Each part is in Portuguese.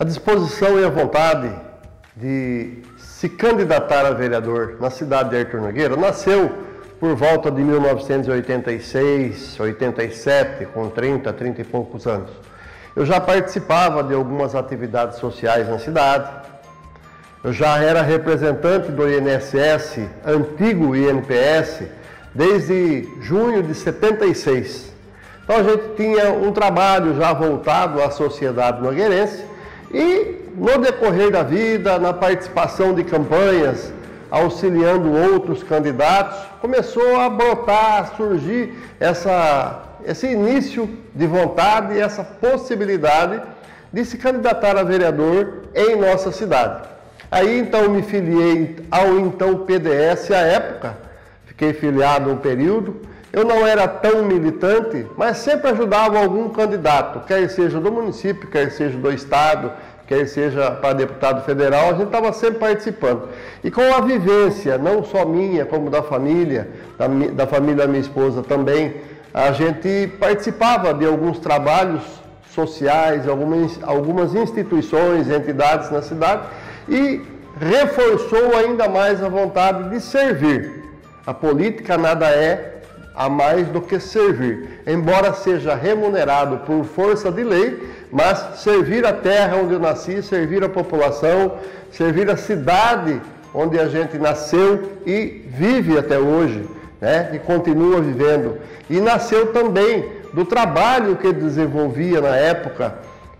A disposição e a vontade de se candidatar a vereador na cidade de Artur Nogueira nasceu por volta de 1986, 87, com 30, 30 e poucos anos. Eu já participava de algumas atividades sociais na cidade. Eu já era representante do INSS, antigo INPS, desde junho de 76. Então a gente tinha um trabalho já voltado à sociedade nogueirense e no decorrer da vida, na participação de campanhas, auxiliando outros candidatos, começou a brotar, a surgir essa, esse início de vontade e essa possibilidade de se candidatar a vereador em nossa cidade. Aí então me filiei ao então PDS à época, fiquei filiado um período. Eu não era tão militante, mas sempre ajudava algum candidato, quer seja do município, quer seja do estado, quer seja para deputado federal, a gente estava sempre participando. E com a vivência, não só minha, como da família, da, da família da minha esposa também, a gente participava de alguns trabalhos sociais, algumas, algumas instituições, entidades na cidade e reforçou ainda mais a vontade de servir. A política nada é a mais do que servir, embora seja remunerado por força de lei, mas servir a terra onde eu nasci, servir a população, servir a cidade onde a gente nasceu e vive até hoje, né? E continua vivendo. E nasceu também do trabalho que desenvolvia na época.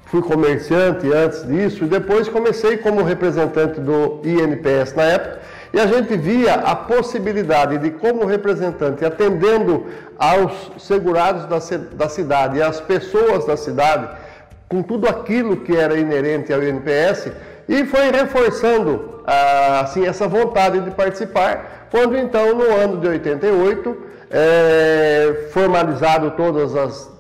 Fui comerciante antes disso e depois comecei como representante do INPS na época. E a gente via a possibilidade de, como representante, atendendo aos segurados da, da cidade e às pessoas da cidade, com tudo aquilo que era inerente ao INPS e foi reforçando ah, assim essa vontade de participar. Quando então, no ano de 88, é, formalizado todas as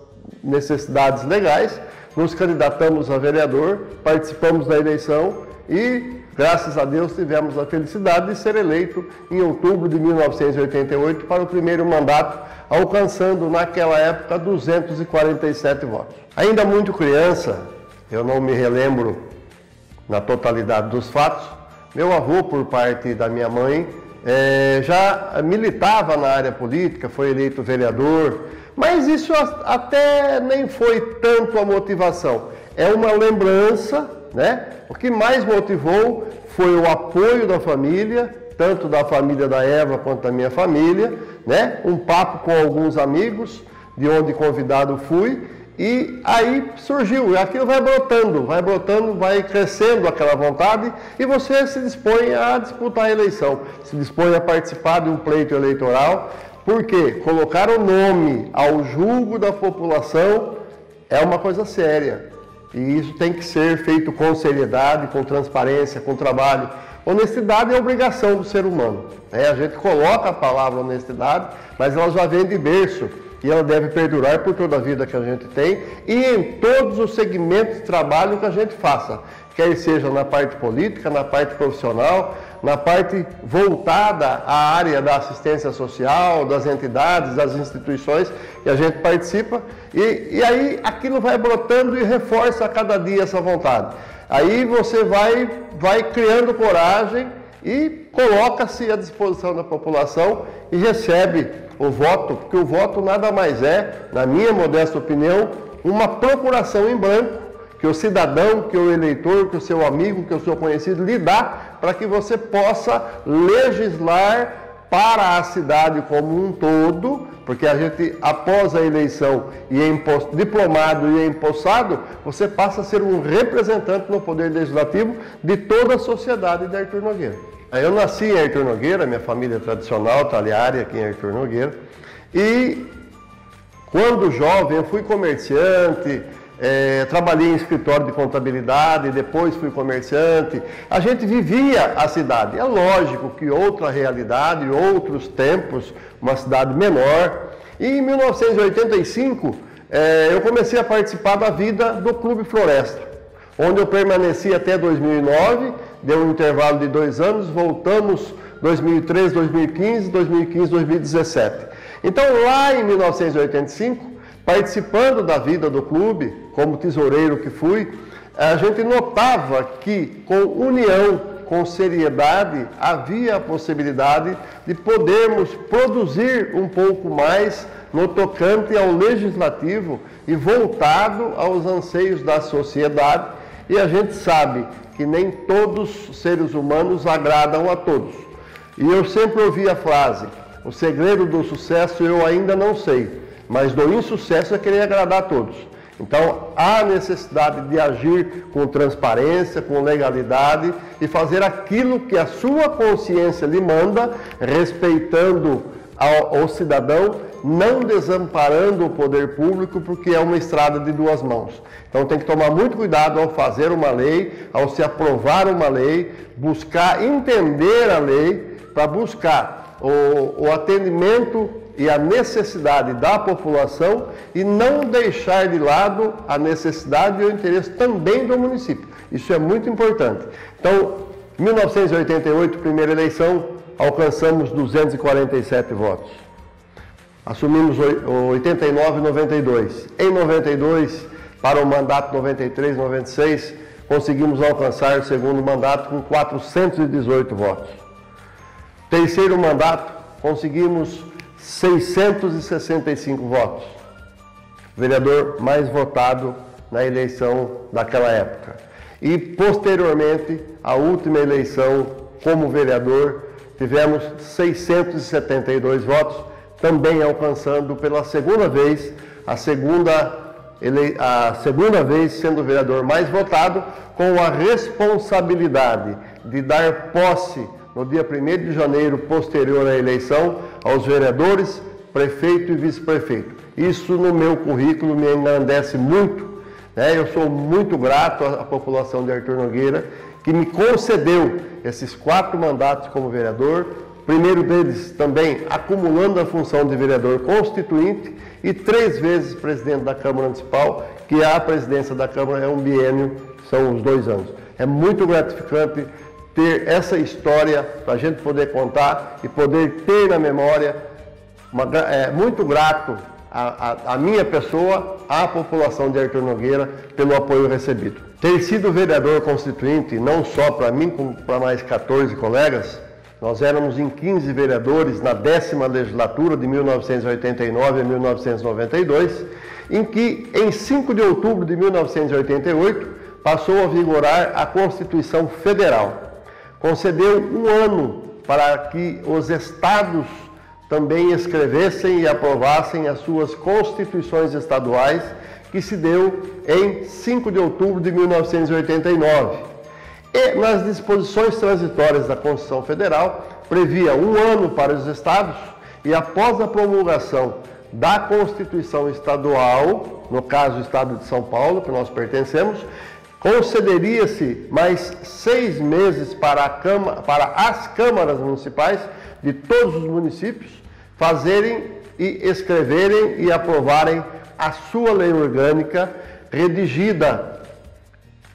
necessidades legais, nos candidatamos a vereador, participamos da eleição e, graças a Deus, tivemos a felicidade de ser eleito em outubro de 1988 para o primeiro mandato, alcançando naquela época 247 votos. Ainda muito criança, eu não me relembro na totalidade dos fatos, meu avô, por parte da minha mãe, é, já militava na área política, foi eleito vereador, mas isso até nem foi tanto a motivação. É uma lembrança, né? O que mais motivou foi o apoio da família, tanto da família da Eva quanto da minha família, né? Um papo com alguns amigos, de onde convidado fui, e aí surgiu, aquilo vai brotando, vai brotando, vai crescendo aquela vontade e você se dispõe a disputar a eleição, se dispõe a participar de um pleito eleitoral, porque colocar o nome ao julgo da população é uma coisa séria. E isso tem que ser feito com seriedade, com transparência, com trabalho. Honestidade é obrigação do ser humano. Né? A gente coloca a palavra honestidade, mas ela já vem de berço e ela deve perdurar por toda a vida que a gente tem e em todos os segmentos de trabalho que a gente faça, quer seja na parte política, na parte profissional, na parte voltada à área da assistência social, das entidades, das instituições que a gente participa, e, e aí aquilo vai brotando e reforça a cada dia essa vontade. Aí você vai, vai criando coragem e coloca-se à disposição da população e recebe o voto, porque o voto nada mais é, na minha modesta opinião, uma procuração em branco que o cidadão, que o eleitor, que o seu amigo, que o seu conhecido lhe dá para que você possa legislar para a cidade como um todo, porque a gente, após a eleição e é diplomado e é empossado, você passa a ser um representante no Poder Legislativo de toda a sociedade de Arthur Nogueira. Eu nasci em Arthur Nogueira, minha família é tradicional, talharia aqui em Arthur Nogueira, e quando jovem eu fui comerciante, é, trabalhei em escritório de contabilidade, depois fui comerciante. A gente vivia a cidade. É lógico que outra realidade, outros tempos, uma cidade menor. E em 1985 é, eu comecei a participar da vida do Clube Floresta, onde eu permaneci até 2009 deu um intervalo de dois anos, voltamos 2013, 2015, 2015, 2017. Então, lá em 1985, participando da vida do clube, como tesoureiro que fui, a gente notava que com união, com seriedade, havia a possibilidade de podermos produzir um pouco mais no tocante ao legislativo e voltado aos anseios da sociedade. E a gente sabe que nem todos os seres humanos agradam a todos. E eu sempre ouvi a frase: o segredo do sucesso eu ainda não sei, mas do insucesso é querer agradar a todos. Então, há necessidade de agir com transparência, com legalidade e fazer aquilo que a sua consciência lhe manda, respeitando ao, ao cidadão, não desamparando o poder público, porque é uma estrada de duas mãos. Então, tem que tomar muito cuidado ao fazer uma lei, ao se aprovar uma lei, buscar entender a lei, para buscar o, o atendimento e a necessidade da população e não deixar de lado a necessidade e o interesse também do município. Isso é muito importante. Então, 1988, primeira eleição, alcançamos 247 votos. Assumimos 89 e 92. Em 92, para o mandato 93 96, conseguimos alcançar o segundo mandato com 418 votos. Terceiro mandato, conseguimos 665 votos. Vereador mais votado na eleição daquela época. E posteriormente, a última eleição como vereador, tivemos 672 votos, também alcançando pela segunda vez a segunda a segunda vez sendo o vereador mais votado, com a responsabilidade de dar posse no dia 1 de janeiro, posterior à eleição, aos vereadores, prefeito e vice-prefeito. Isso no meu currículo me engrandece muito. Né? Eu sou muito grato à população de Arthur Nogueira, que me concedeu esses quatro mandatos como vereador, primeiro deles também acumulando a função de vereador constituinte e três vezes presidente da Câmara Municipal, que a presidência da Câmara é um biênio, são os dois anos. É muito gratificante ter essa história para a gente poder contar e poder ter na memória. Uma, é, muito grato a, a, a, minha pessoa, à população de Arthur Nogueira, pelo apoio recebido. Ter sido vereador constituinte, não só para mim, como para mais 14 colegas, nós éramos em 15 vereadores na décima legislatura de 1989 a 1992, em que, em 5 de outubro de 1988, passou a vigorar a Constituição Federal concedeu um ano para que os estados também escrevessem e aprovassem as suas constituições estaduais, que se deu em 5 de outubro de 1989. E nas disposições transitórias da Constituição Federal, previa um ano para os estados e após a promulgação da Constituição Estadual, no caso o Estado de São Paulo, que nós pertencemos, concederia-se mais seis meses para, para as câmaras municipais de todos os municípios fazerem e escreverem e aprovarem a sua lei orgânica redigida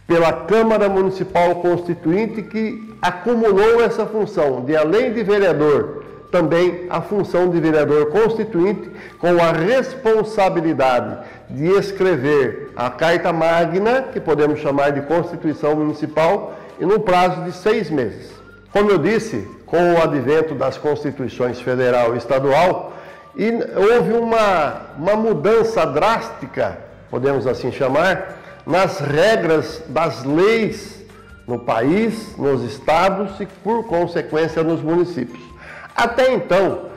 pela Câmara Municipal Constituinte que acumulou essa função de além de vereador também a função de vereador constituinte com a responsabilidade de escrever a Carta Magna, que podemos chamar de Constituição Municipal, e no prazo de seis meses. Como eu disse, com o advento das Constituições Federal e Estadual, e houve uma, uma mudança drástica, podemos assim chamar, nas regras das leis no país, nos estados e, por consequência, nos municípios. Até então,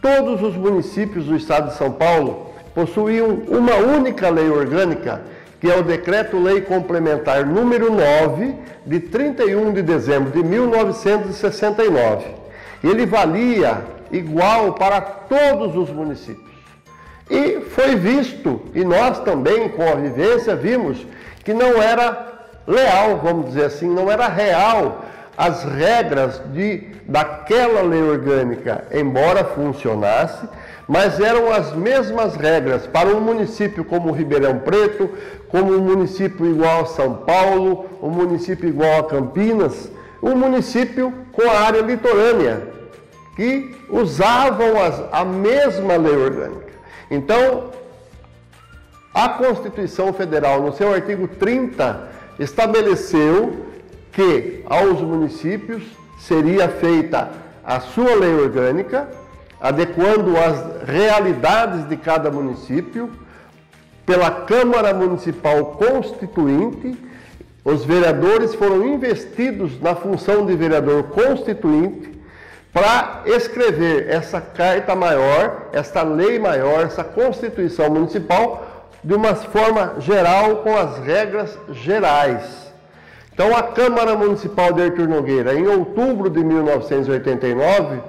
todos os municípios do estado de São Paulo possuíam uma única lei orgânica, que é o Decreto-Lei Complementar número 9, de 31 de dezembro de 1969. Ele valia igual para todos os municípios. E foi visto, e nós também com a vivência vimos, que não era leal, vamos dizer assim, não era real as regras de, daquela lei orgânica, embora funcionasse, mas eram as mesmas regras para um município como Ribeirão Preto, como um município igual a São Paulo, um município igual a Campinas, um município com a área litorânea, que usavam as, a mesma lei orgânica. Então, a Constituição Federal, no seu artigo 30, estabeleceu que aos municípios seria feita a sua lei orgânica, adequando as realidades de cada município, pela Câmara Municipal Constituinte. Os vereadores foram investidos na função de vereador constituinte para escrever essa carta maior, esta lei maior, essa Constituição Municipal de uma forma geral, com as regras gerais. Então, a Câmara Municipal de Artur Nogueira, em outubro de 1989,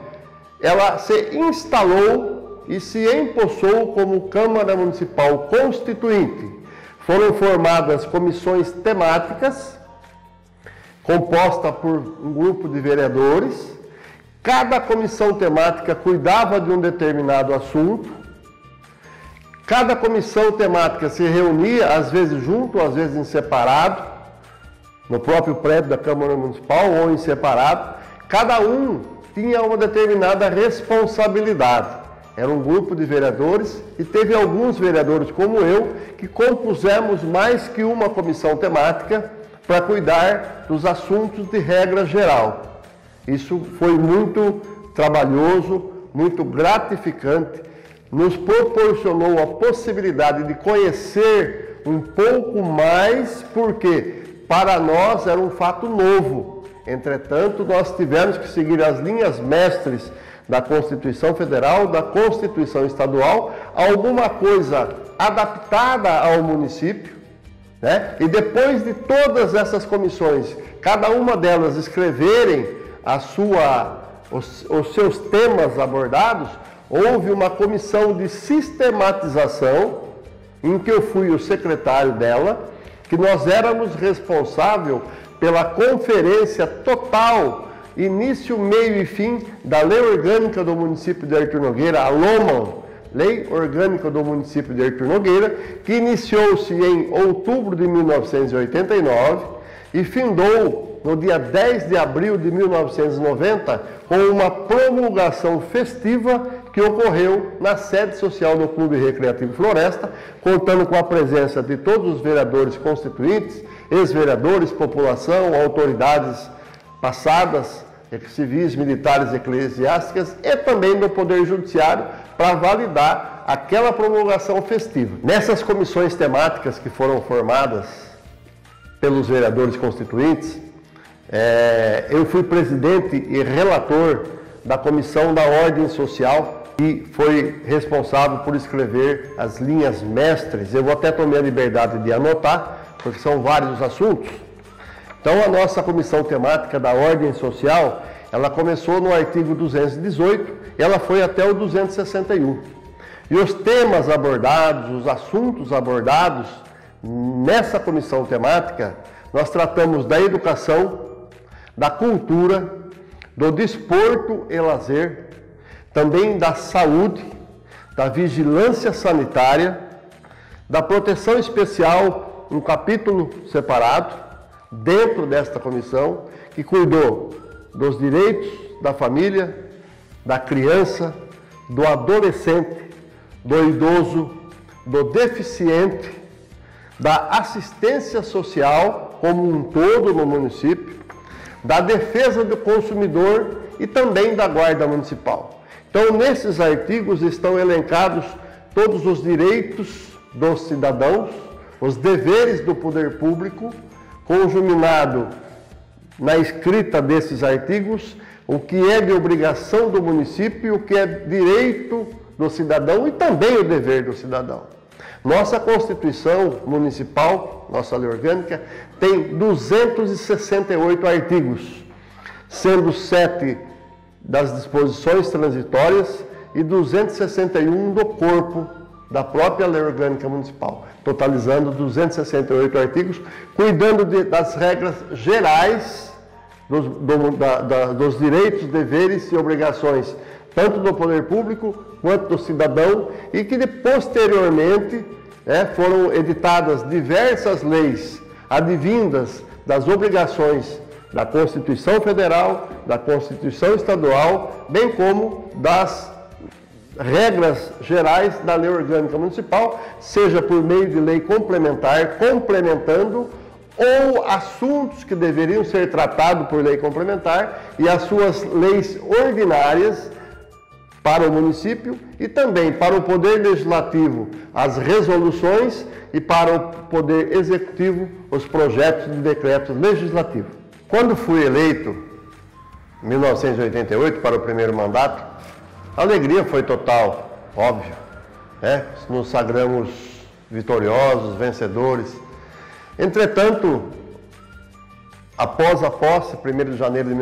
ela se instalou e se empossou como Câmara Municipal Constituinte. Foram formadas comissões temáticas, composta por um grupo de vereadores. Cada comissão temática cuidava de um determinado assunto. Cada comissão temática se reunia, às vezes junto, às vezes em separado no próprio prédio da Câmara Municipal ou em separado, cada um tinha uma determinada responsabilidade. Era um grupo de vereadores e teve alguns vereadores como eu que compusemos mais que uma comissão temática para cuidar dos assuntos de regra geral. Isso foi muito trabalhoso, muito gratificante, nos proporcionou a possibilidade de conhecer um pouco mais, porque para nós era um fato novo. Entretanto, nós tivemos que seguir as linhas mestres da Constituição Federal, da Constituição Estadual, alguma coisa adaptada ao município, né? E depois de todas essas comissões, cada uma delas escreverem a sua, os, os seus temas abordados, houve uma comissão de sistematização, em que eu fui o secretário dela, que nós éramos responsável pela conferência total, início, meio e fim da Lei Orgânica do município de Artur Nogueira, a LOMAN, Lei Orgânica do município de Artur Nogueira, que iniciou-se em outubro de 1989 e findou no dia 10 de abril de 1990 com uma promulgação festiva que ocorreu na sede social do Clube Recreativo Floresta, contando com a presença de todos os vereadores constituintes, ex-vereadores, população, autoridades passadas, civis, militares eclesiásticas e também do Poder Judiciário para validar aquela promulgação festiva. Nessas comissões temáticas que foram formadas pelos vereadores constituintes, é, eu fui presidente e relator da Comissão da Ordem Social e foi responsável por escrever as linhas mestres. Eu vou até tomar a liberdade de anotar, porque são vários assuntos. Então, a nossa comissão temática da ordem social, ela começou no artigo 218 e ela foi até o 261. E os temas abordados, os assuntos abordados nessa comissão temática, nós tratamos da educação, da cultura, do desporto e lazer, também da saúde, da vigilância sanitária, da proteção especial, um capítulo separado, dentro desta comissão, que cuidou dos direitos da família, da criança, do adolescente, do idoso, do deficiente, da assistência social como um todo no município, da defesa do consumidor e também da guarda municipal. Então, nesses artigos estão elencados todos os direitos dos cidadãos, os deveres do poder público, conjuminado na escrita desses artigos, o que é de obrigação do município, o que é direito do cidadão e também o dever do cidadão. Nossa Constituição Municipal, nossa lei orgânica, tem 268 artigos, sendo sete das disposições transitórias e 261 do corpo da própria Lei Orgânica Municipal, totalizando 268 artigos, cuidando de, das regras gerais dos, do, da, da, dos direitos, deveres e obrigações, tanto do poder público quanto do cidadão, e que posteriormente né, foram editadas diversas leis advindas das obrigações da Constituição Federal, da Constituição Estadual, bem como das regras gerais da Lei Orgânica Municipal, seja por meio de lei complementar, complementando ou assuntos que deveriam ser tratados por lei complementar e as suas leis ordinárias para o município e também para o Poder Legislativo as resoluções e para o Poder Executivo os projetos de decretos legislativos. Quando fui eleito, em 1988, para o primeiro mandato, a alegria foi total, óbvio. Né? Nos sagramos vitoriosos, vencedores. Entretanto, após a posse, 1 de janeiro de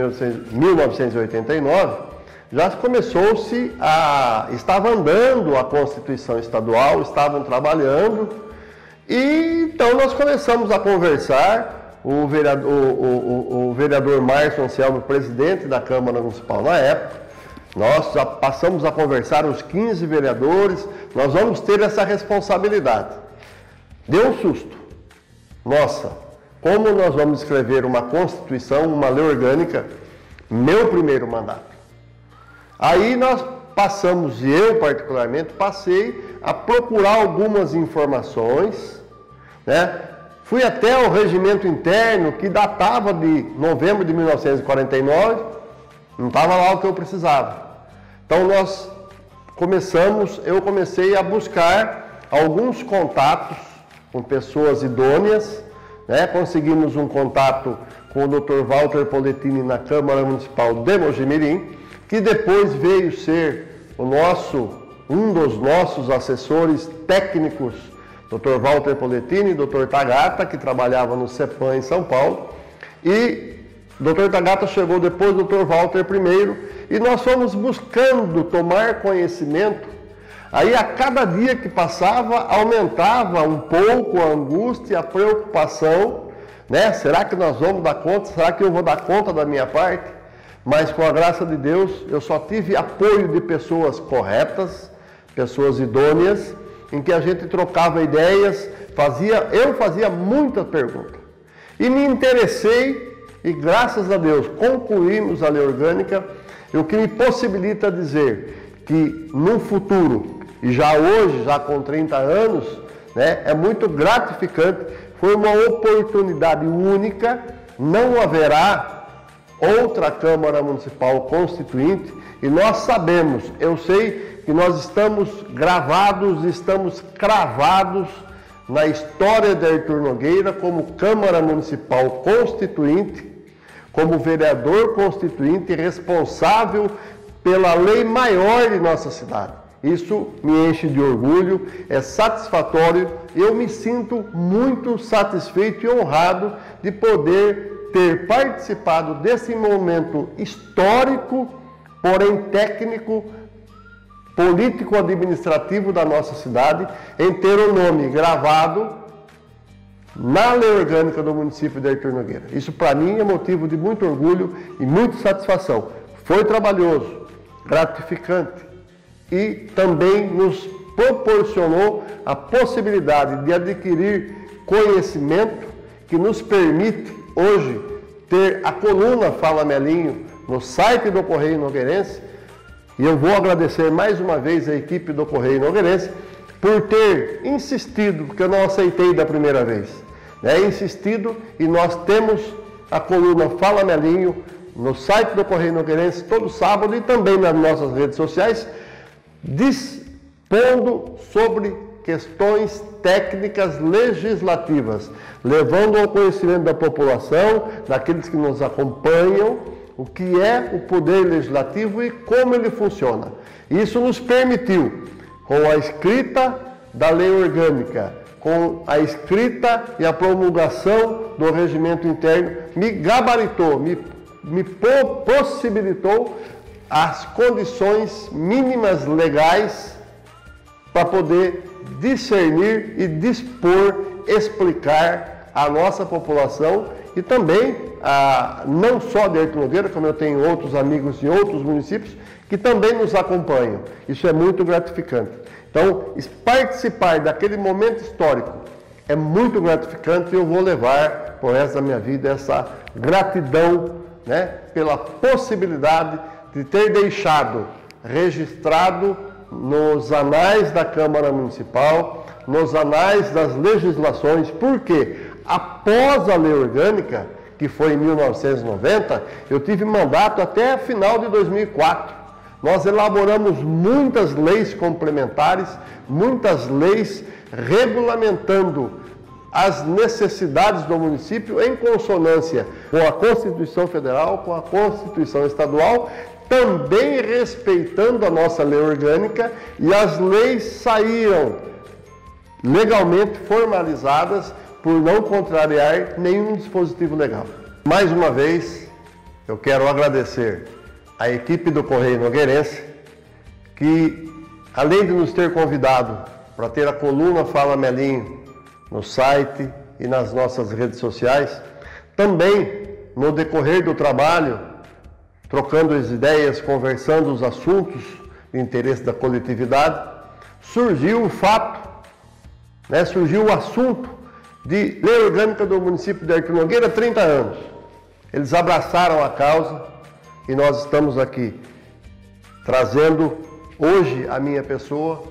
1989, já começou-se a. Estava andando a Constituição Estadual, estavam trabalhando, e então nós começamos a conversar. O vereador, o, o, o vereador Márcio Anselmo, presidente da Câmara Municipal na época, nós já passamos a conversar, os 15 vereadores, nós vamos ter essa responsabilidade. Deu um susto. Nossa, como nós vamos escrever uma Constituição, uma lei orgânica, meu primeiro mandato? Aí nós passamos, e eu particularmente, passei a procurar algumas informações, né? Fui até o regimento interno que datava de novembro de 1949, não estava lá o que eu precisava. Então nós começamos, eu comecei a buscar alguns contatos com pessoas idôneas, né? conseguimos um contato com o Dr. Walter Poletini na Câmara Municipal de Mojimirim, que depois veio ser o nosso, um dos nossos assessores técnicos, Dr. Walter Poletini, Dr. Tagata, que trabalhava no CEPAM em São Paulo, e Dr. Tagata chegou depois Dr. Walter primeiro, e nós fomos buscando tomar conhecimento. Aí a cada dia que passava, aumentava um pouco a angústia, a preocupação, né? Será que nós vamos dar conta? Será que eu vou dar conta da minha parte? mas com a graça de Deus eu só tive apoio de pessoas corretas, pessoas idôneas, em que a gente trocava ideias, fazia, eu fazia muita pergunta. E me interessei e graças a Deus concluímos a lei orgânica, o que me possibilita dizer que no futuro, e já hoje, já com 30 anos, né, é muito gratificante, foi uma oportunidade única, não haverá outra Câmara Municipal Constituinte e nós sabemos, eu sei que nós estamos gravados, estamos cravados na história de Arthur Nogueira como Câmara Municipal Constituinte, como vereador constituinte responsável pela lei maior de nossa cidade. Isso me enche de orgulho, é satisfatório, eu me sinto muito satisfeito e honrado de poder ter participado desse momento histórico, porém técnico, político-administrativo da nossa cidade, em ter o nome gravado na lei orgânica do município de Artur Nogueira. Isso para mim é motivo de muito orgulho e muita satisfação. Foi trabalhoso, gratificante e também nos proporcionou a possibilidade de adquirir conhecimento que nos permite hoje ter a coluna Fala Melinho no site do Correio Nogueirense. E eu vou agradecer mais uma vez a equipe do Correio Nogueirense por ter insistido, porque eu não aceitei da primeira vez. Né? Insistido e nós temos a coluna Fala Melinho no site do Correio Nogueirense todo sábado e também nas nossas redes sociais, dispondo sobre questões técnicas legislativas, levando ao conhecimento da população, daqueles que nos acompanham, o que é o poder legislativo e como ele funciona. Isso nos permitiu, com a escrita da lei orgânica, com a escrita e a promulgação do regimento interno, me gabaritou, me, me possibilitou as condições mínimas legais para poder discernir e dispor, explicar à nossa população e também a, não só de Artur Nogueira, como eu tenho outros amigos em outros municípios que também nos acompanham. Isso é muito gratificante. Então, participar daquele momento histórico é muito gratificante e eu vou levar por resto da minha vida essa gratidão né, pela possibilidade de ter deixado registrado nos anais da Câmara Municipal, nos anais das legislações, porque após a lei orgânica, que foi em 1990, eu tive mandato até final de 2004. Nós elaboramos muitas leis complementares, muitas leis regulamentando as necessidades do município em consonância com a Constituição Federal, com a Constituição Estadual, também respeitando a nossa lei orgânica e as leis saíram legalmente formalizadas por não contrariar nenhum dispositivo legal. Mais uma vez, eu quero agradecer à equipe do Correio Nogueirense que, além de nos ter convidado para ter a coluna Fala Melinho no site e nas nossas redes sociais, também no decorrer do trabalho, trocando as ideias, conversando os assuntos de interesse da coletividade, surgiu o fato, né, surgiu o assunto de lei orgânica do município de Artur Nogueira há 30 anos. Eles abraçaram a causa e nós estamos aqui trazendo hoje a minha pessoa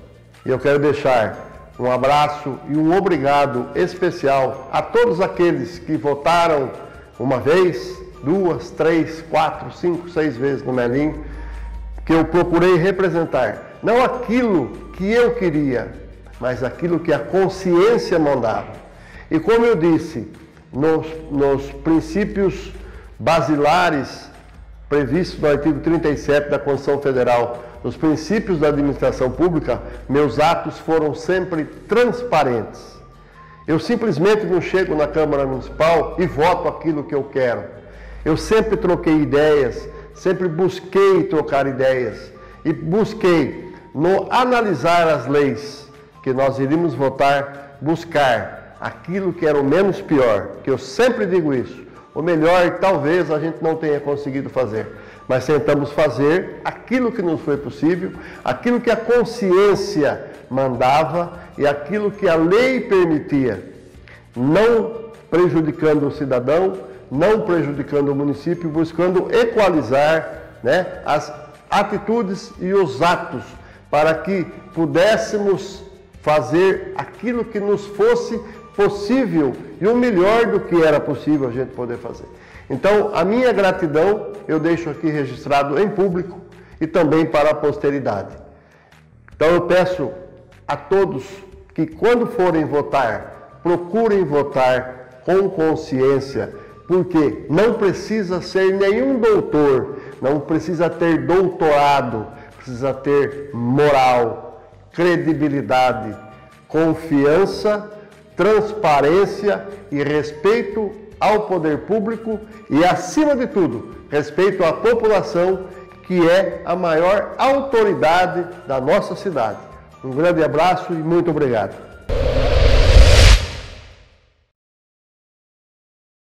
e eu quero deixar um abraço e um obrigado especial a todos aqueles que votaram uma vez, duas, três, quatro, cinco, seis vezes no Melim, que eu procurei representar. Não aquilo que eu queria, mas aquilo que a consciência mandava. E como eu disse, nos, nos princípios basilares previstos no artigo 37 da Constituição Federal, nos princípios da administração pública, meus atos foram sempre transparentes. Eu simplesmente não chego na Câmara Municipal e voto aquilo que eu quero. Eu sempre troquei ideias, sempre busquei trocar ideias e busquei, no analisar as leis que nós iríamos votar, buscar aquilo que era o menos pior, que eu sempre digo isso. O melhor talvez a gente não tenha conseguido fazer, mas tentamos fazer aquilo que nos foi possível, aquilo que a consciência mandava e aquilo que a lei permitia, não prejudicando o cidadão, não prejudicando o município, buscando equalizar né, as atitudes e os atos para que pudéssemos fazer aquilo que nos fosse possível e o melhor do que era possível a gente poder fazer. Então, a minha gratidão eu deixo aqui registrado em público e também para a posteridade. Então, eu peço a todos que, quando forem votar, procurem votar com consciência, porque não precisa ser nenhum doutor, não precisa ter doutorado, precisa ter moral, credibilidade, confiança transparência e respeito ao poder público e, acima de tudo, respeito à população, que é a maior autoridade da nossa cidade. Um grande abraço e muito obrigado.